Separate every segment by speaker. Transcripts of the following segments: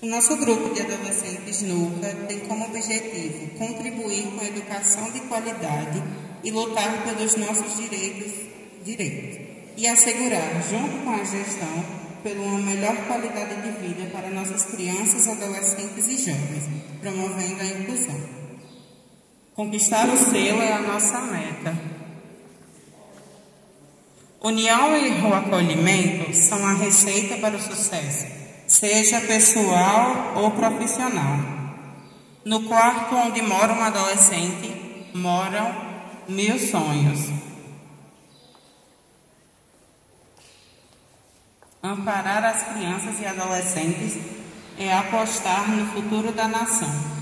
Speaker 1: O nosso grupo de adolescentes NUCA tem como objetivo contribuir com a educação de qualidade e lutar pelos nossos direitos, direitos e assegurar, junto com a gestão, por uma melhor qualidade de vida para nossas crianças, adolescentes e jovens, promovendo a inclusão. Conquistar o selo é a nossa meta. União e o acolhimento são a receita para o sucesso, seja pessoal ou profissional. No quarto onde mora um adolescente, moram mil sonhos. Amparar as crianças e adolescentes é apostar no futuro da nação.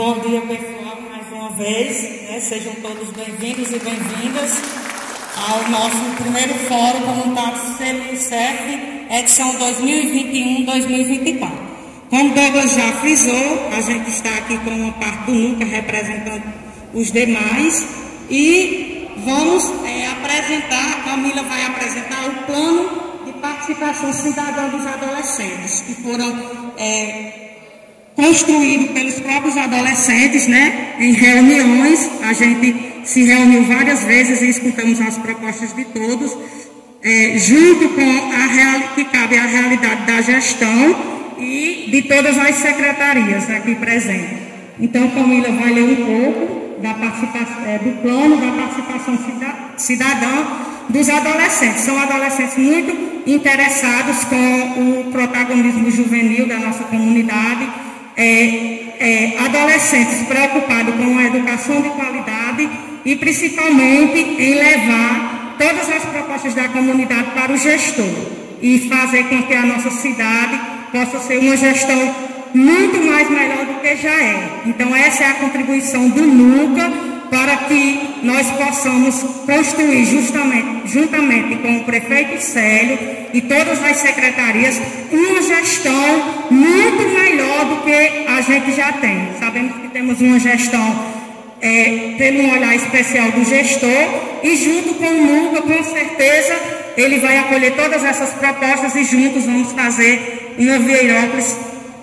Speaker 2: Bom dia, pessoal, mais uma vez. Né? Sejam todos bem-vindos e bem-vindas ao nosso primeiro Fórum Comunitário CEF, edição 2021-2024. Como Douglas já frisou, a gente está aqui com uma parte do NUCA representando os demais e vamos é, apresentar, a Camila vai apresentar o plano de participação cidadã dos adolescentes, que foram é, construídos pelos próprios adolescentes, né? Em reuniões, a gente se reuniu várias vezes e escutamos as propostas de todos, é, junto com a real, que cabe a realidade da gestão e de todas as secretarias aqui presentes. Então, Camila vai ler um pouco da participação, é, do plano da participação cidadã dos adolescentes. São adolescentes muito interessados com o protagonismo juvenil da nossa comunidade, é, é, adolescentes preocupados com a educação de qualidade e principalmente em levar todas as propostas da comunidade para o gestor e fazer com que a nossa cidade possa ser uma gestão muito mais melhor do que já é. Então, essa é a contribuição do NUCA para que nós possamos construir justamente, juntamente com o prefeito Célio e todas as secretarias, uma gestão muito melhor do que a gente já tem. Sabemos que temos uma gestão é, um olhar especial do gestor e junto com o NUCA, com certeza, ele vai acolher todas essas propostas e juntos vamos fazer uma Vieirópolis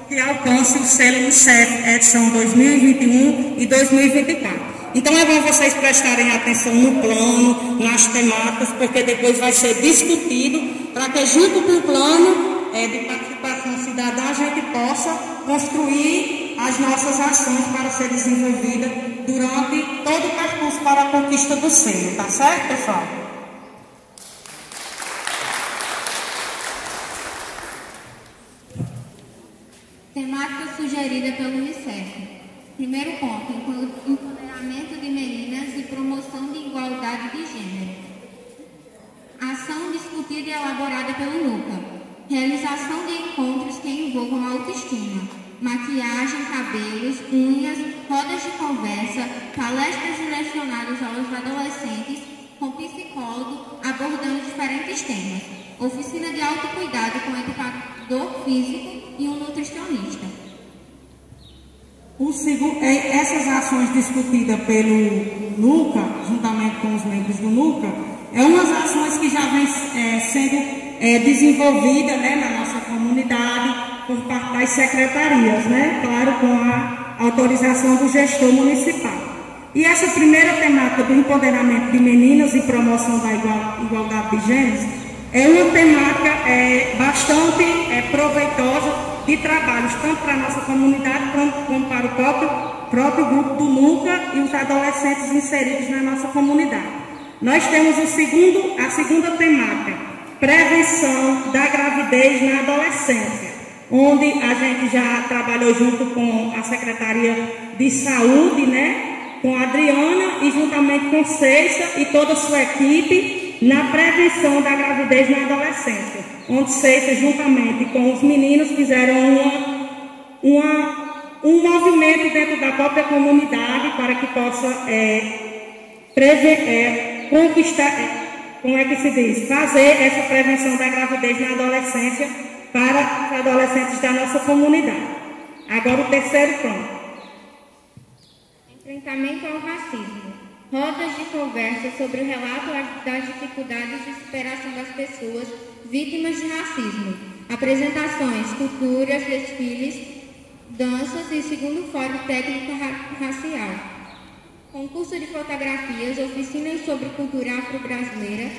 Speaker 2: que alcance o selo do CEF, edição 2021 e 2024. Então é bom vocês prestarem atenção no plano, nas temáticas, porque depois vai ser discutido para que junto com o plano é, de participação cidadã a gente possa construir as nossas ações para ser desenvolvida durante todo o percurso para a conquista do selo, tá certo, pessoal?
Speaker 3: Temática sugerida pelo Unicef. Primeiro ponto, empoderamento de meninas e promoção de igualdade de gênero. Ação discutida e elaborada pelo NUCA. Realização de encontros que envolvam autoestima, maquiagem, cabelos, unhas, rodas de conversa, palestras direcionadas aos adolescentes com psicólogo abordando diferentes temas. Oficina de autocuidado com educador físico e um nutricionista.
Speaker 2: O segundo, é, essas ações discutidas pelo NUCA, juntamente com os membros do NUCA, é umas ações que já vem é, sendo é, desenvolvida né, na nossa comunidade por parte das secretarias, né? claro, com a autorização do gestor municipal. E essa primeira temática do empoderamento de meninas e promoção da igualdade de gêneros é uma temática é, bastante é, proveitosa de trabalhos, tanto para a nossa comunidade como para o próprio, próprio grupo do NUCA e os adolescentes inseridos na nossa comunidade. Nós temos o segundo, a segunda temática, prevenção da gravidez na adolescência, onde a gente já trabalhou junto com a Secretaria de Saúde, né? Com a Adriana e juntamente com Sexta e toda a sua equipe, na prevenção da gravidez na adolescência, onde Seifa, juntamente com os meninos, fizeram uma, uma, um movimento dentro da própria comunidade para que possa é, prever, é, conquistar, é, como é que se diz, fazer essa prevenção da gravidez na adolescência para os adolescentes da nossa comunidade. Agora o terceiro ponto.
Speaker 3: Enfrentamento ao racismo rodas de conversa sobre o relato das dificuldades de superação das pessoas vítimas de racismo, apresentações, culturas, desfiles, danças e segundo fórum técnico racial. Concurso de fotografias, oficinas sobre cultura afro-brasileira,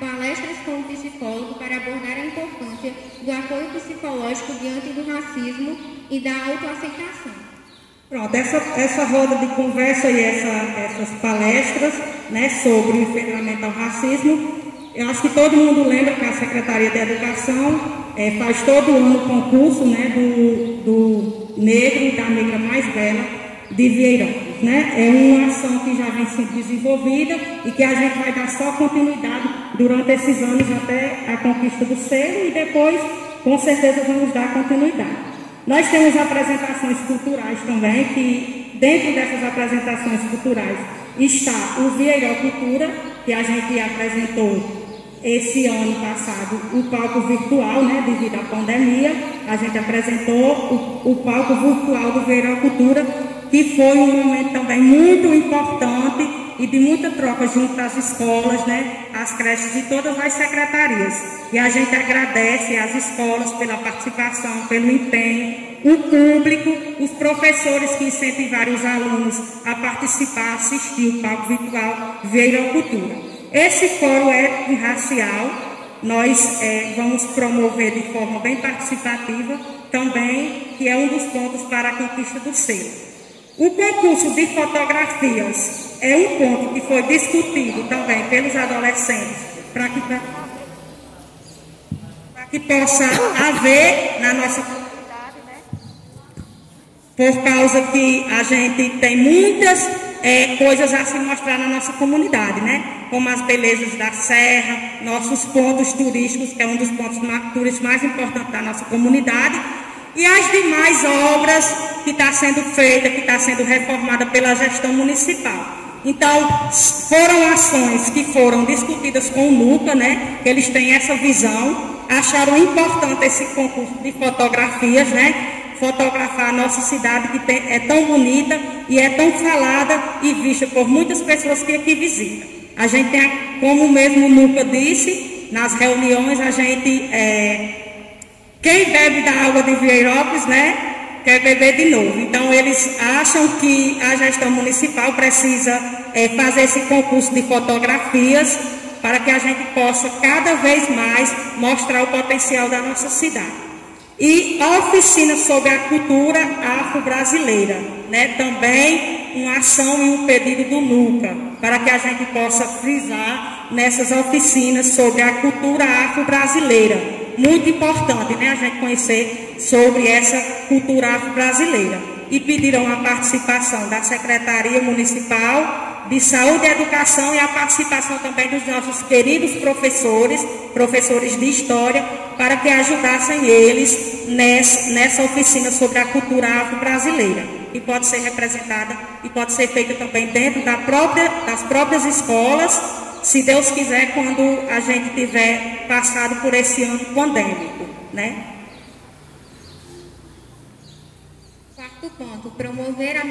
Speaker 3: palestras com psicólogo para abordar a importância do apoio psicológico diante do racismo e da autoaceitação.
Speaker 2: Pronto, essa, essa roda de conversa e essa, essas palestras né, sobre o enfrentamento ao racismo, eu acho que todo mundo lembra que a Secretaria de Educação é, faz todo ano o concurso né, do, do negro e da negra mais bela de Vieirão. Né? É uma ação que já vem sendo desenvolvida e que a gente vai dar só continuidade durante esses anos até a conquista do selo e depois, com certeza, vamos dar continuidade. Nós temos apresentações culturais também, que dentro dessas apresentações culturais está o Vieiró Cultura, que a gente apresentou esse ano passado o palco virtual, né, devido à pandemia. A gente apresentou o, o palco virtual do Vieiró Cultura, que foi um momento também muito importante e de muita troca junto às escolas, né, às creches e todas as secretarias. E a gente agradece às escolas pela participação, pelo empenho, o público, os professores que incentivaram os alunos a participar, assistir o palco virtual Veira Cultura. Esse fórum é racial, nós é, vamos promover de forma bem participativa também, que é um dos pontos para a conquista do selo. O concurso de fotografias é um ponto que foi discutido também pelos adolescentes para que, que possa haver na nossa comunidade, né? Por causa que a gente tem muitas é, coisas a se mostrar na nossa comunidade, né? Como as belezas da serra, nossos pontos turísticos, que é um dos pontos turísticos mais importantes da nossa comunidade e as demais obras que está sendo feita, que está sendo reformada pela gestão municipal. Então, foram ações que foram discutidas com o NUCA, né? Eles têm essa visão, acharam importante esse concurso de fotografias, né? Fotografar a nossa cidade que tem, é tão bonita e é tão falada e vista por muitas pessoas que aqui visitam. A gente tem, como mesmo o NUCA disse, nas reuniões a gente é, quem bebe da água de Vieirópolis, né, quer beber de novo. Então, eles acham que a gestão municipal precisa é, fazer esse concurso de fotografias para que a gente possa cada vez mais mostrar o potencial da nossa cidade. E a oficina sobre a cultura afro-brasileira, né? também uma ação e um pedido do NUCA, para que a gente possa frisar nessas oficinas sobre a cultura afro-brasileira muito importante, né, a gente conhecer sobre essa cultura brasileira. E pediram a participação da Secretaria Municipal de Saúde e Educação e a participação também dos nossos queridos professores, professores de História, para que ajudassem eles nessa, oficina sobre a cultura afro-brasileira. E pode ser representada e pode ser feita também dentro da própria, das próprias escolas se Deus quiser, quando a gente tiver passado por esse ano pandêmico, né?
Speaker 3: Quarto ponto, promover a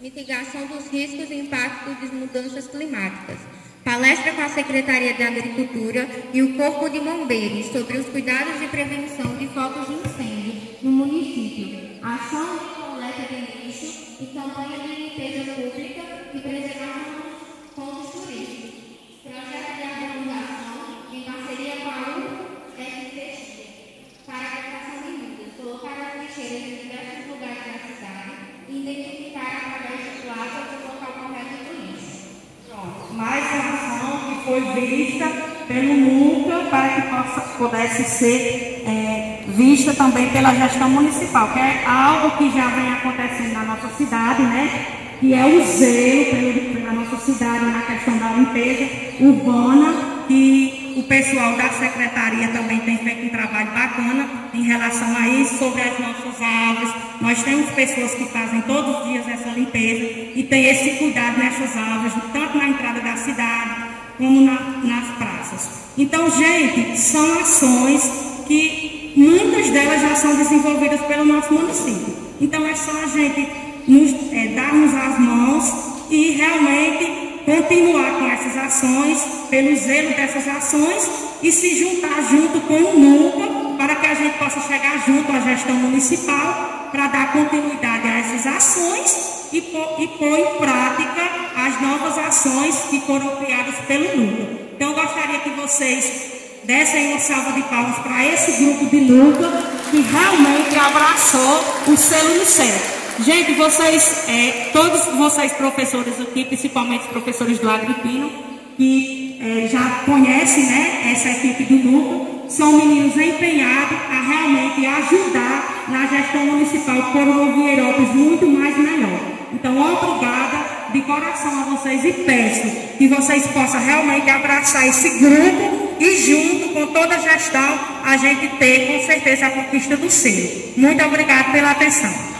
Speaker 3: mitigação dos riscos e impactos das mudanças climáticas. Palestra com a Secretaria de Agricultura e o Corpo de Bombeiros sobre os cuidados de prevenção de focos de incêndio no município. Ação de coleta de lixo e campanha de limpeza pública
Speaker 2: pudesse ser é, vista também pela gestão municipal, que é algo que já vem acontecendo na nossa cidade, né? Que é o zelo pela nossa cidade na questão da limpeza urbana, que o pessoal da secretaria também tem feito um trabalho bacana em relação a isso, sobre as nossas árvores. Nós temos pessoas que fazem todos os dias essa limpeza e tem esse cuidado nessas árvores, tanto na entrada da cidade, como na, nas praças. Então, gente, são ações que muitas delas já são desenvolvidas pelo nosso município. Então, é só a gente nos, é, darmos as mãos e realmente continuar com essas ações, pelo zelo dessas ações e se juntar junto com o NUCA para que a gente possa chegar junto à gestão municipal para dar continuidade a essas ações e pôr, e pôr em prática as novas ações que foram criadas pelo NUCA. Então, eu gostaria que vocês dessem uma salva de palmas para esse grupo de NUCA que realmente abraçou o selo Unicef. Gente, vocês, é, todos vocês professores aqui, principalmente os professores do Agripino, que é, já conhecem né, essa equipe do NUCA, são meninos empenhados a realmente ajudar na gestão municipal por uma Vieirópolis muito mais melhor. Então, obrigada de coração a vocês e peço que vocês possam realmente abraçar esse grupo e junto com toda a gestão a gente ter com certeza a conquista do selo. Muito obrigada pela atenção.